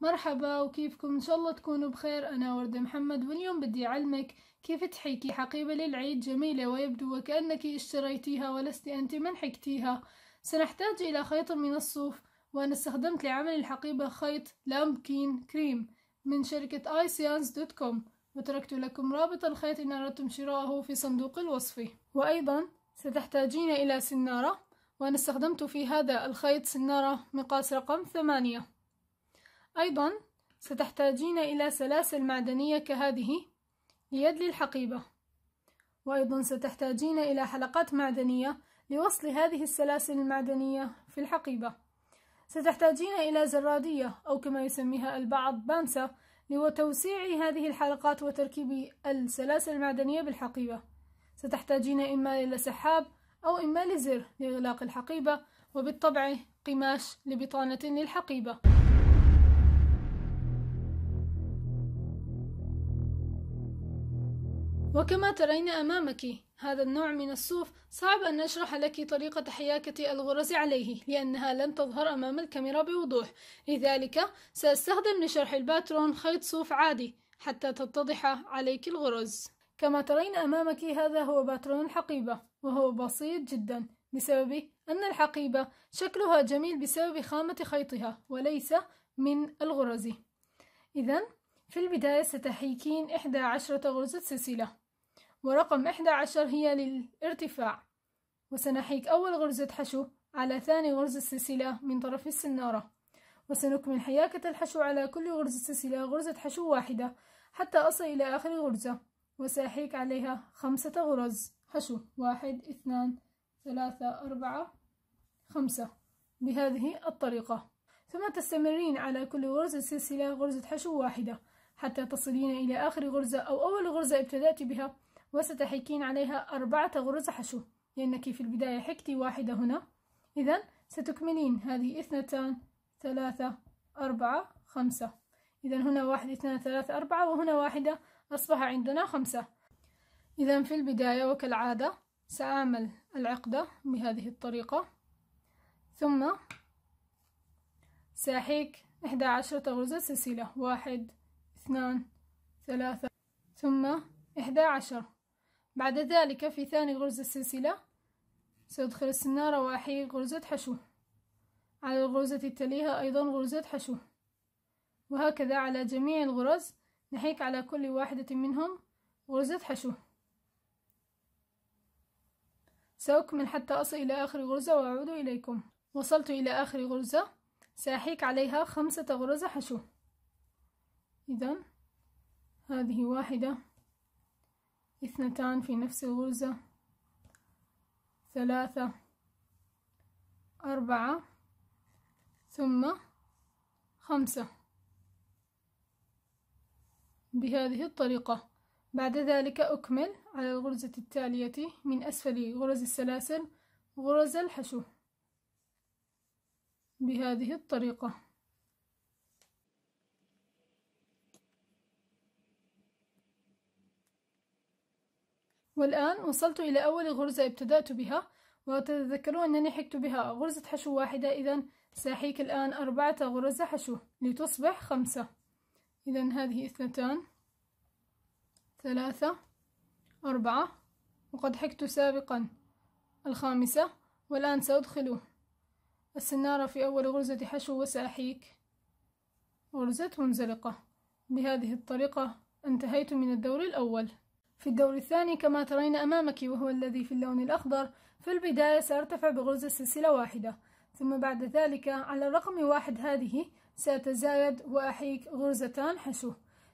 مرحبا وكيفكم؟ إن شاء الله تكونوا بخير. أنا وردة محمد واليوم بدي أعلمك كيف تحيكي حقيبة للعيد جميلة ويبدو وكأنك اشتريتيها ولست أنت من حكتيها. سنحتاج إلى خيط من الصوف وأنا استخدمت لعمل الحقيبة خيط Lambkin Cream من شركة Ice Yarns dot com وتركت لكم رابط الخيط إن أردتم شراءه في صندوق الوصف. وأيضا ستحتاجين إلى سنارة وأنا استخدمت في هذا الخيط سنارة مقاس رقم ثمانية. أيضا ستحتاجين إلى سلاسل معدنية كهذه ليد للحقيبة وأيضا ستحتاجين إلى حلقات معدنية لوصل هذه السلاسل المعدنية في الحقيبة. ستحتاجين إلى زرادية أو كما يسميها البعض بانسا لتوسيع هذه الحلقات وتركيب السلاسل المعدنية بالحقيبة. ستحتاجين إما إلى سحاب أو إما لزر لإغلاق الحقيبة وبالطبع قماش لبطانة للحقيبة. وكما ترين أمامك هذا النوع من الصوف صعب أن نشرح لك طريقة حياكة الغرز عليه لأنها لن تظهر أمام الكاميرا بوضوح. لذلك سأستخدم لشرح الباترون خيط صوف عادي حتى تتضح عليك الغرز. كما ترين أمامك هذا هو باترون الحقيبة وهو بسيط جدا بسبب أن الحقيبة شكلها جميل بسبب خامة خيطها وليس من الغرز. إذا في البداية ستحيكين إحدى عشرة غرزة سلسلة ورقم إحدى عشر هي للارتفاع. وسنحيك أول غرزة حشو على ثاني غرزة سلسلة من طرف السنارة. وسنكمل حياكة الحشو على كل غرزة سلسلة غرزة حشو واحدة حتى أصل إلى آخر غرزة. وسأحيك عليها خمسة غرز. حشو واحد اثنان ثلاثة أربعة خمسة. بهذه الطريقة. ثم تستمرين على كل غرزة سلسلة غرزة حشو واحدة حتى تصلين إلى آخر غرزة أو أول غرزة ابتدأت بها وستحكين عليها أربعة غرز حشو. لأنك في البداية حكتي واحدة هنا. إذا ستكملين هذه اثنتان ثلاثة أربعة خمسة. إذا هنا واحد اثنان ثلاثة أربعة وهنا واحدة أصبح عندنا خمسة. إذا في البداية وكالعادة سأعمل العقدة بهذه الطريقة. ثم سأحيك إحدى عشرة غرزة سلسلة. واحد اثنان ثلاثة. ثم إحدى عشر. بعد ذلك في ثاني غرزة سلسلة سأدخل السنارة وأحيك غرزة حشو. على الغرزة التالية أيضا غرزة حشو. وهكذا على جميع الغرز نحيك على كل واحدة منهم غرزة حشو. سأكمل حتى أصل إلى آخر غرزة وأعود إليكم. وصلت إلى آخر غرزة سأحيك عليها خمسة غرز حشو. إذا هذه واحدة. اثنتان في نفس الغرزة. ثلاثة أربعة ثم خمسة. بهذه الطريقة بعد ذلك أكمل على الغرزة التالية من أسفل غرز السلاسل غرز الحشو. بهذه الطريقة. والآن وصلت إلى أول غرزة ابتدأت بها وتتذكرون أنني حكت بها. غرزة حشو واحدة إذا سأحيك الآن أربعة غرز حشو لتصبح خمسة. إذا هذه اثنتان ثلاثة أربعة وقد حكت سابقا الخامسة. والآن سأدخل السنارة في أول غرزة حشو وسأحيك. غرزة منزلقة. بهذه الطريقة انتهيت من الدور الأول. في الدور الثاني كما ترين أمامك وهو الذي في اللون الأخضر في البداية سأرتفع بغرزة سلسلة واحدة ثم بعد ذلك على الرقم واحد هذه سأتزايد وأحيك غرزتان حشو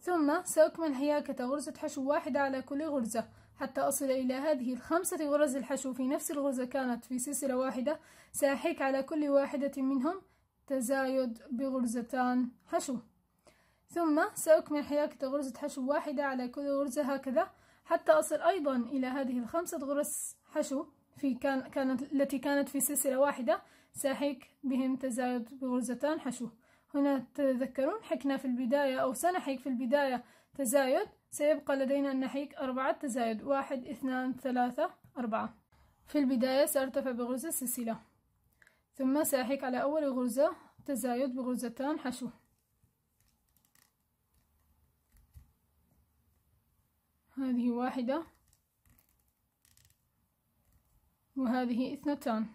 ثم سأكمل حياكة غرزة حشو واحدة على كل غرزة حتى أصل إلى هذه الخمسة غرز الحشو في نفس الغرزة كانت في سلسلة واحدة سأحيك على كل واحدة منهم تزايد بغرزتان حشو. ثم سأكمل حياكة غرزة حشو واحدة على كل غرزة هكذا حتى أصل أيضا إلى هذه الخمسة غرز حشو في كان كانت التي كانت في سلسلة واحدة سأحيك بهم تزايد بغرزتان حشو. هنا تذكرون حكنا في البداية أو سنحيك في البداية تزايد سيبقى لدينا أن نحيك أربعة تزايد واحد اثنان ثلاثة أربعة. في البداية سأرتفع بغرزة سلسلة ثم سأحيك على أول غرزة تزايد بغرزتان حشو. هذه واحدة. وهذه اثنتان.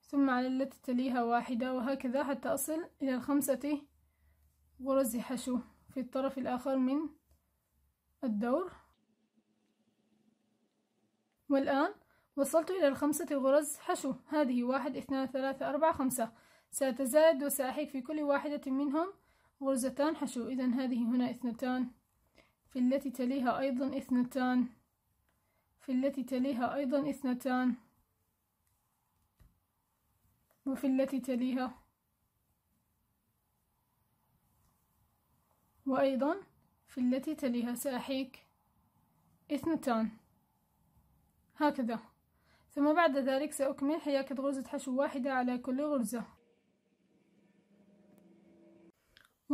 ثم على التي تليها واحدة وهكذا حتى أصل إلى الخمسة غرز حشو في الطرف الآخر من الدور. والآن وصلت إلى الخمسة غرز حشو هذه واحد اثنان ثلاثة أربعة خمسة. سأتزايد وسأحيك في كل واحدة منهم غرزتان حشو. إذا هذه هنا اثنتان. في التي تليها أيضا اثنتان. في التي تليها أيضا اثنتان. وفي التي تليها. وأيضا في التي تليها سأحيك. اثنتان. هكذا. ثم بعد ذلك سأكمل حياكة غرزة حشو واحدة على كل غرزة.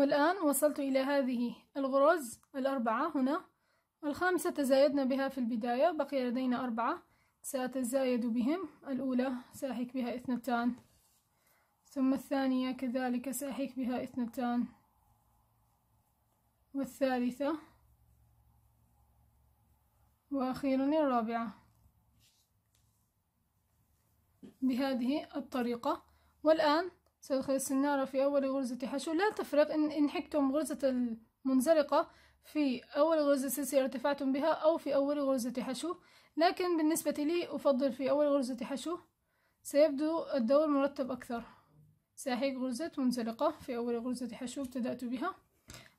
والآن وصلت إلى هذه الغرز الأربعة هنا. الخامسة تزايدنا بها في البداية بقي لدينا أربعة. سأتزايد بهم. الأولى سأحك بها اثنتان ثم الثانية كذلك سأحك بها اثنتان والثالثة وأخيرا الرابعة. بهذه الطريقة. والآن سأدخل السنارة في أول غرزة حشو. لا تفرق إن, إن حكتم غرزة المنزلقة في أول غرزة سلسلة ارتفعتم بها أو في أول غرزة حشو. لكن بالنسبة لي أفضل في أول غرزة حشو. سيبدو الدور مرتب أكثر. سأحيك غرزة منزلقة في أول غرزة حشو ابتدأت بها.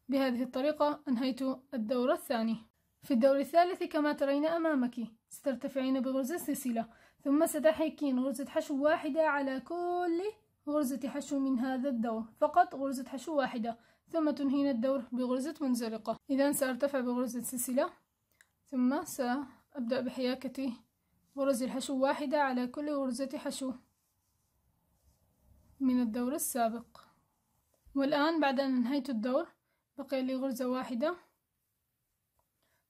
بهذه الطريقة أنهيت الدور الثاني. في الدور الثالث كما ترين أمامك سترتفعين بغرزة سلسلة ثم ستحيكين غرزة حشو واحدة على كل غرزة حشو من هذا الدور. فقط غرزة حشو واحدة ثم تنهين الدور بغرزة منزلقة. إذا سأرتفع بغرزة سلسلة ثم سأبدأ بحياكة غرز الحشو واحدة على كل غرزة حشو من الدور السابق. والآن بعد أن انهيت الدور بقي لي غرزة واحدة.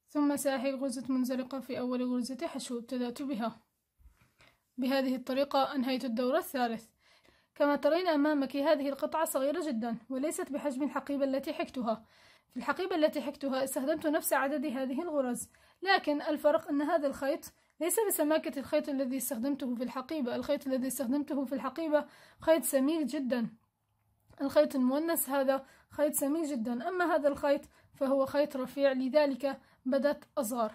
ثم سأحيك غرزة منزلقة في أول غرزة حشو ابتدأت بها. بهذه الطريقة أنهيت الدور الثالث. كما ترين أمامك هذه القطعة صغيرة جدا وليست بحجم الحقيبة التي حكتها. في الحقيبة التي حكتها استخدمت نفس عدد هذه الغرز. لكن الفرق أن هذا الخيط ليس بسماكة الخيط الذي استخدمته في الحقيبة. الخيط الذي استخدمته في الحقيبة خيط سميك جدا. الخيط المونس هذا خيط سميك جدا. أما هذا الخيط فهو خيط رفيع لذلك بدت أصغر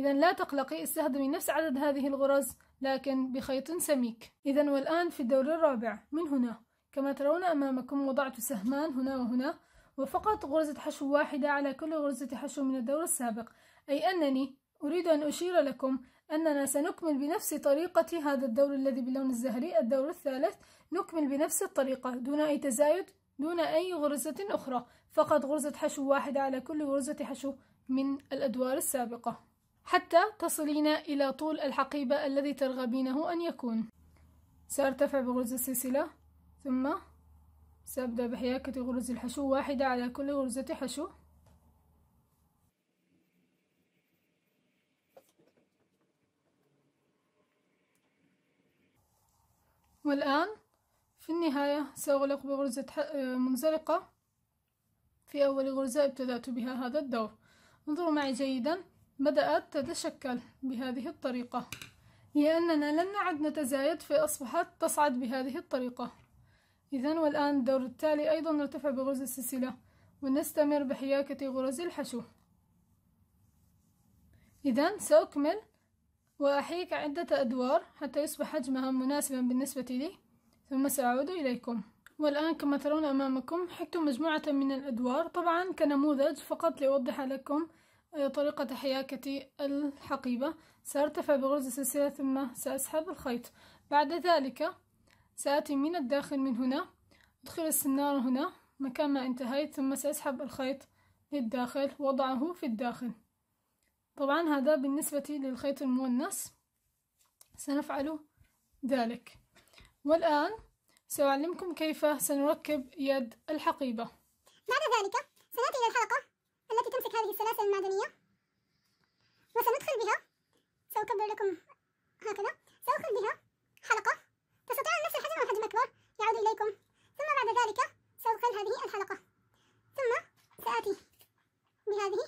إذا لا تقلقي استخدمي نفس عدد هذه الغرز لكن بخيط سميك. إذا والآن في الدور الرابع من هنا. كما ترون أمامكم وضعت سهمان هنا وهنا وفقط غرزة حشو واحدة على كل غرزة حشو من الدور السابق. أي أنني أريد أن أشير لكم أننا سنكمل بنفس طريقة هذا الدور الذي باللون الزهري الدور الثالث. نكمل بنفس الطريقة دون أي تزايد دون أي غرزة أخرى. فقط غرزة حشو واحدة على كل غرزة حشو من الأدوار السابقة. حتى تصلين إلى طول الحقيبة الذي ترغبينه أن يكون. سأرتفع بغرزة السلسلة ثم سأبدأ بحياكة غرز الحشو واحدة على كل غرزة حشو. والآن في النهاية سأغلق بغرزة منزلقة. في أول غرزة ابتدأت بها هذا الدور. انظروا معي جيدا. بدأت تتشكل بهذه الطريقة. لأننا لم نعد نتزايد فأصبحت تصعد بهذه الطريقة. إذا والآن الدور التالي أيضا نرتفع بغرز السلسلة ونستمر بحياكة غرز الحشو. إذا سأكمل وأحيك عدة أدوار حتى يصبح حجمها مناسبا بالنسبة لي ثم سأعود إليكم. والآن كما ترون أمامكم حكت مجموعة من الأدوار. طبعا كنموذج فقط لأوضح لكم طريقة حياكة الحقيبة. سأرتفع بغرزة السلسلة ثم سأسحب الخيط. بعد ذلك سآتي من الداخل من هنا. أدخل السنارة هنا. مكان ما انتهيت ثم سأسحب الخيط للداخل. وضعه في الداخل. طبعا هذا بالنسبة للخيط المونس. سنفعل ذلك. والآن سأعلمكم كيف سنركب يد الحقيبة. بعد ذلك سنأتي إلى الحلقة. التي تمسك هذه السلاسل المعدنية. وسندخل بها. سأكبر لكم هكذا. سأدخل بها حلقة. تستطيع نفس الحجم أو حجم أكبر. يعود إليكم. ثم بعد ذلك سأدخل هذه الحلقة. ثم سآتي بهذه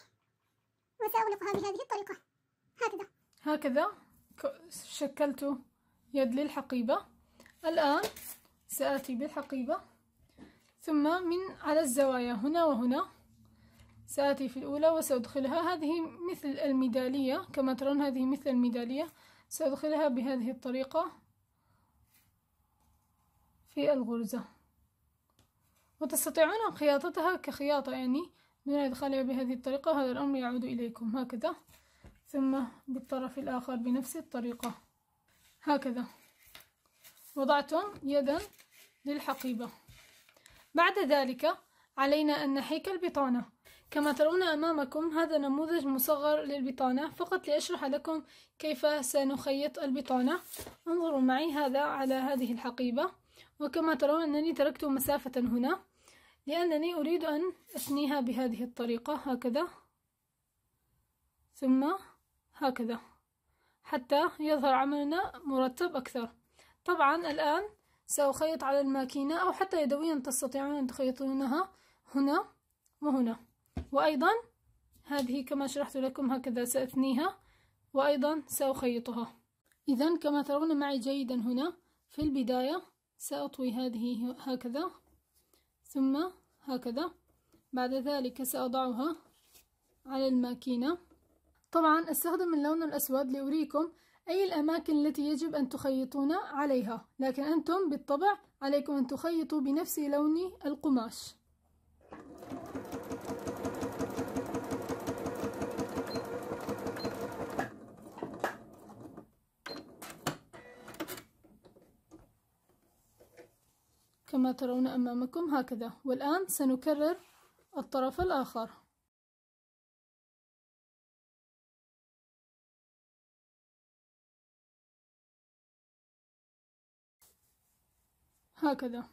وسأغلق سأغلقها بهذه الطريقة. هكذا. هكذا. شكلت يد للحقيبة. الآن سآتي بالحقيبة. ثم من على الزوايا. هنا وهنا. سآتي في الأولى وسأدخلها. هذه مثل الميدالية كما ترون هذه مثل الميدالية. سأدخلها بهذه الطريقة في الغرزة. وتستطيعون خياطتها كخياطة يعني دون إدخالها بهذه الطريقة. هذا الأمر يعود إليكم. هكذا. ثم بالطرف الآخر بنفس الطريقة. هكذا. وضعتم يدا للحقيبة. بعد ذلك علينا أن نحيك البطانة. كما ترون أمامكم هذا نموذج مصغر للبطانة. فقط لأشرح لكم كيف سنخيط البطانة. انظروا معي هذا على هذه الحقيبة. وكما ترون أنني تركت مسافة هنا لأنني أريد أن أثنيها بهذه الطريقة. هكذا. ثم هكذا. حتى يظهر عملنا مرتب أكثر. طبعا الآن سأخيط على الماكينة أو حتى يدويا تستطيعون أن تخيطونها هنا وهنا. وأيضا هذه كما شرحت لكم هكذا سأثنيها وأيضا سأخيطها. إذا كما ترون معي جيدا هنا في البداية سأطوي هذه هكذا ثم هكذا بعد ذلك سأضعها على الماكينة. طبعا أستخدم اللون الأسود لأريكم أي الأماكن التي يجب أن تخيطون عليها لكن أنتم بالطبع عليكم أن تخيطوا بنفس لون القماش. كما ترون أمامكم هكذا. والآن سنكرر الطرف الآخر. هكذا.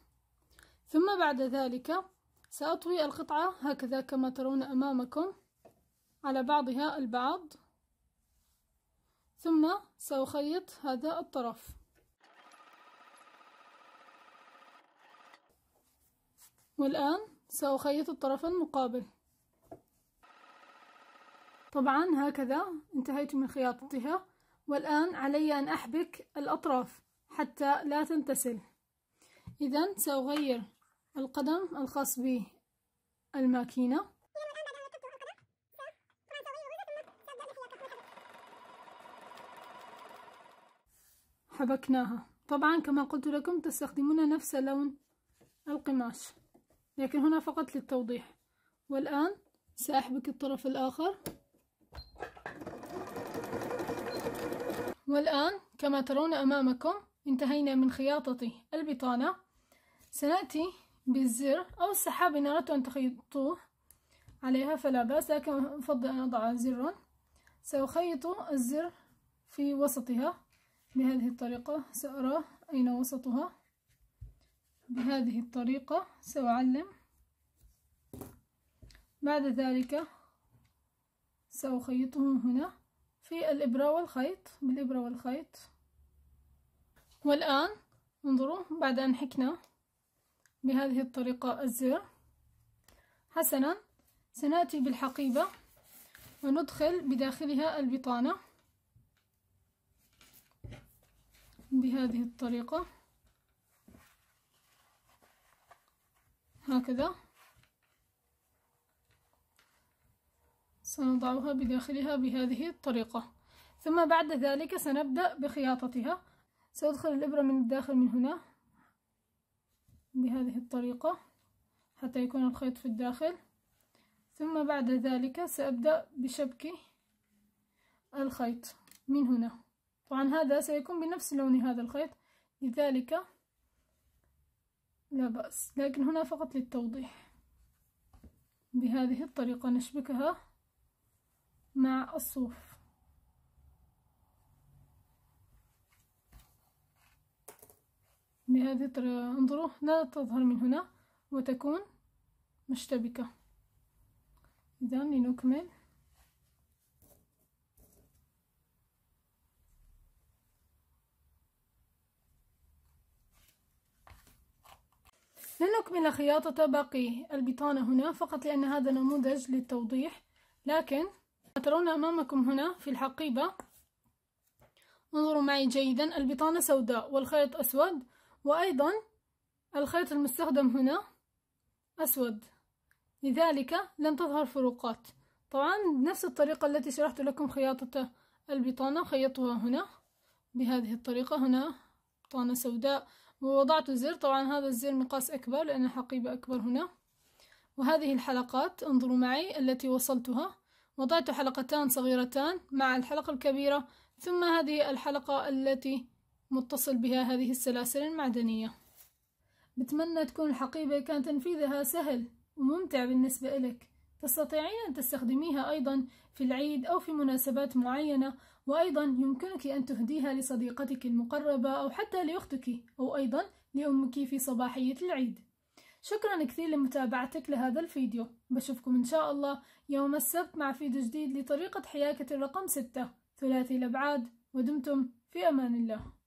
ثم بعد ذلك سأطوي القطعة هكذا كما ترون أمامكم على بعضها البعض. ثم سأخيط هذا الطرف. والآن سأخيط الطرف المقابل. طبعا هكذا انتهيت من خياطتها والآن علي أن أحبك الأطراف حتى لا تنتسل. إذا سأغير القدم الخاص بالماكينة. حبكناها. طبعا كما قلت لكم تستخدمون نفس لون القماش. لكن هنا فقط للتوضيح. والآن سأحبك الطرف الآخر. والآن كما ترون أمامكم انتهينا من خياطة البطانة. سنأتي بالزر أو السحاب إن أردت أن تخيطوه عليها فلا بأس لكن أفضل أن أضع زرا. سأخيط الزر في وسطها. بهذه الطريقة سأرى أين وسطها. بهذه الطريقة سأعلم. بعد ذلك سأخيطه هنا في الإبرة والخيط بالإبرة والخيط. والآن انظروا بعد أن حكنا بهذه الطريقة الزر. حسنا سنأتي بالحقيبة وندخل بداخلها البطانة. بهذه الطريقة. هكذا. سنضعها بداخلها بهذه الطريقة. ثم بعد ذلك سنبدأ بخياطتها. سأدخل الإبرة من الداخل من هنا بهذه الطريقة حتى يكون الخيط في الداخل. ثم بعد ذلك سأبدأ بشبك الخيط من هنا. طبعا هذا سيكون بنفس لون هذا الخيط. لذلك لا بأس. لكن هنا فقط للتوضيح. بهذه الطريقة نشبكها مع الصوف. بهذه الطريقة انظروا لا تظهر من هنا وتكون مشتبكة. إذا لنكمل. لن خياطة باقي البطانة هنا فقط لأن هذا نموذج للتوضيح. لكن ترون أمامكم هنا في الحقيبة. انظروا معي جيدا. البطانة سوداء والخيط أسود. وأيضا الخيط المستخدم هنا أسود. لذلك لن تظهر فروقات. طبعا نفس الطريقة التي شرحت لكم خياطة البطانة خيطها هنا. بهذه الطريقة هنا بطانة سوداء. ووضعت زر طبعا هذا الزر مقاس أكبر لأن الحقيبة أكبر هنا. وهذه الحلقات انظروا معي التي وصلتها. وضعت حلقتان صغيرتان مع الحلقة الكبيرة. ثم هذه الحلقة التي متصل بها هذه السلاسل المعدنية. بتمنى تكون الحقيبة كان تنفيذها سهل وممتع بالنسبة لك تستطيعين أن تستخدميها أيضا في العيد أو في مناسبات معينة وأيضا يمكنك أن تهديها لصديقتك المقربة أو حتى لأختك أو أيضا لأمك في صباحية العيد. شكرا كثير لمتابعتك لهذا الفيديو. بشوفكم إن شاء الله يوم السبت مع فيديو جديد لطريقة حياكة الرقم ستة. ثلاثي الأبعاد ودمتم في أمان الله.